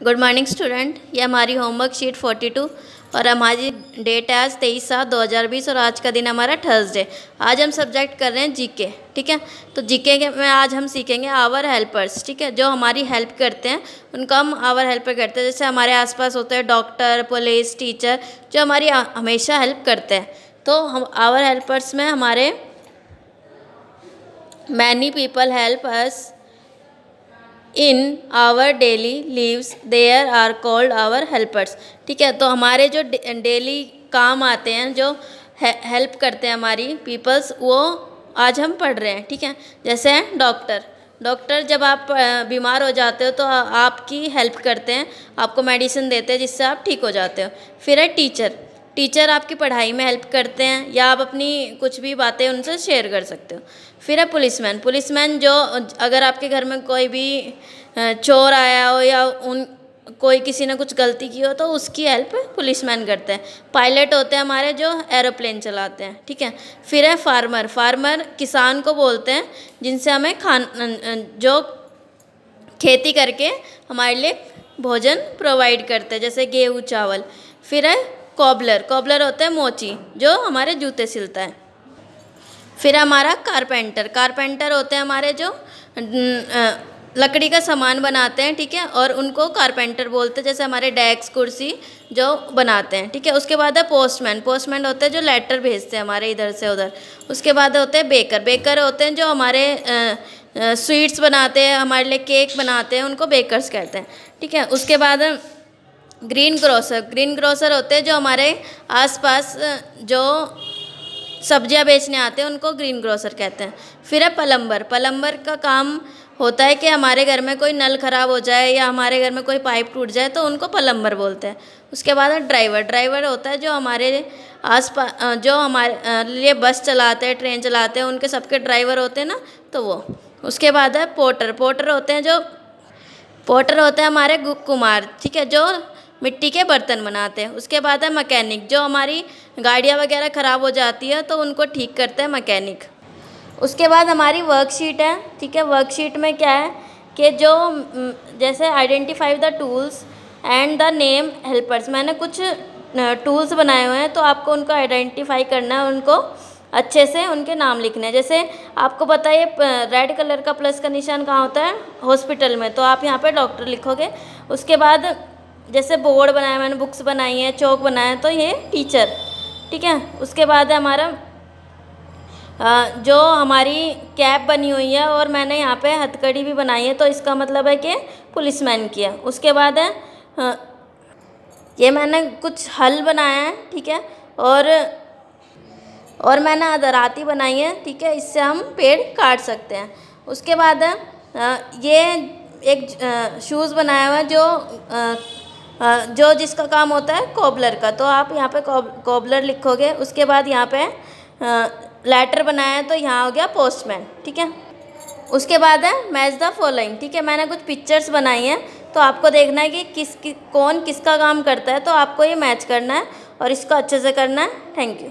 Good morning student ये हमारी homework sheet 42 और हमारी डेट है आज तेईस सात दो हज़ार बीस और आज का दिन हमारा थर्सडे आज हम सब्जेक्ट कर रहे हैं जीके ठीक है? तो जीके में आज हम सीखेंगे आवर हेल्पर्स ठीक है? जो हमारी हेल्प करते हैं, उनको हम आवर हेल्पर करते हैं। जैसे हमारे आसपास होते हैं डॉक्टर पुलिस टीचर जो हमारी हमेशा हेल्प करते हैं। तो हम आवर हेल्पर्स में हमारे many people help us in our daily lives there are called our helpers ठीक है तो हमारे जो डेली काम आते हैं, जो हेल्प करते हैं हमारी पीपल्स वो आज हम पढ़ रहे हैं, ठीक है? जैसे डॉक्टर डॉक्टर जब आप बीमार हो जाते हो तो आपकी हेल्प करते हैं, आपको मेडिसिन देते हैं, जिससे आप ठीक हो जाते हो. फिर है टीचर टीचर आपकी पढ़ाई में हेल्प करते हैं या आप अपनी कुछ भी बातें उनसे शेयर कर सकते हो। फिर है पुलिसमैन। पुलिसमैन जो अगर आपके घर में कोई भी चोर आया हो या उन, कोई किसी ने कुछ गलती की हो तो उसकी हेल्प पुलिसमैन करते हैं। पायलट होते हैं हमारे जो एरोप्लेन चलाते हैं, ठीक है? फिर है फार्मर। फार्मर किसान को बोलते हैं, जिनसे हमें खान जो खेती करके हमारे लिए भोजन प्रोवाइड करते हैं, जैसे गेहूँ, चावल। फिर है कॉबलर कॉबलर होते हैं मोची, जो हमारे जूते सिलता है। फिर हमारा कारपेंटर कारपेंटर होते हैं हमारे जो लकड़ी का सामान बनाते हैं, ठीक है? और उनको कारपेंटर बोलते हैं, जैसे हमारे डेस्क, कुर्सी जो बनाते हैं, ठीक है? उसके बाद है पोस्टमैन पोस्टमैन होते हैं जो लेटर भेजते हैं हमारे इधर से उधर। उसके बाद होते हैं बेकर बेकर होते हैं जो हमारे स्वीट्स बनाते हैं, हमारे लिए केक बनाते हैं, उनको बेकर्स कहते हैं, ठीक है? उसके बाद ग्रीन ग्रोसर। ग्रीन ग्रोसर होते हैं जो हमारे आसपास जो सब्ज़ियाँ बेचने आते हैं, उनको ग्रीन ग्रोसर कहते हैं। फिर है पलम्बर पलम्बर का काम होता है कि हमारे घर में कोई नल ख़राब हो जाए या हमारे घर में कोई पाइप टूट जाए तो उनको पलम्बर बोलते हैं। उसके बाद है ड्राइवर। ड्राइवर होता है जो हमारे आस पास जो हमारे लिए बस चलाते हैं, ट्रेन चलाते हैं, उनके सबके ड्राइवर होते हैं ना तो वो। उसके बाद है पोटर पोटर होते हैं जो पोटर होते हैं हमारे कुमार। ठीक है, जो मिट्टी के बर्तन बनाते हैं। उसके बाद है मकैनिक। जो हमारी गाड़ियाँ वगैरह ख़राब हो जाती है तो उनको ठीक करते हैं मकैनिक। उसके बाद हमारी वर्कशीट है, ठीक है? वर्कशीट में क्या है कि जो जैसे identify the tools and the name helpers मैंने कुछ टूल्स बनाए हुए हैं तो आपको उनको आइडेंटिफाई करना है, उनको अच्छे से उनके नाम लिखने हैं। जैसे आपको पता है रेड कलर का प्लस का निशान कहाँ होता है? हॉस्पिटल में। तो आप यहाँ पे डॉक्टर लिखोगे। उसके बाद जैसे बोर्ड बनाया मैंने बुक्स बनाई हैं, चौक बनाया तो ये टीचर ठीक है? उसके बाद है हमारा जो हमारी कैप बनी हुई है और मैंने यहाँ पे हथकड़ी भी बनाई है तो इसका मतलब है कि पुलिसमैन किया। उसके बाद है ये मैंने कुछ हल बनाया है, ठीक है? और और मैंने अदराती बनाई है, ठीक है? इससे हम पेड़ काट सकते हैं। उसके बाद है ये एक शूज़ बनाया हुआ है जो जो जिसका काम होता है कॉबलर का। तो आप यहाँ पे कॉबलर लिखोगे उसके बाद यहाँ पे लेटर बनाया तो यहाँ हो गया पोस्टमैन ठीक है? उसके बाद है मैच द फॉलोइंग ठीक है? मैंने कुछ पिक्चर्स बनाई हैं तो आपको देखना है कि किस कि, कौन किसका काम करता है तो आपको ये मैच करना है और इसको अच्छे से करना है। Thank you